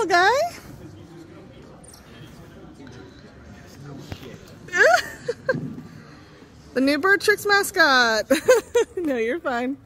Little guy. the new Bird Tricks mascot. no, you're fine.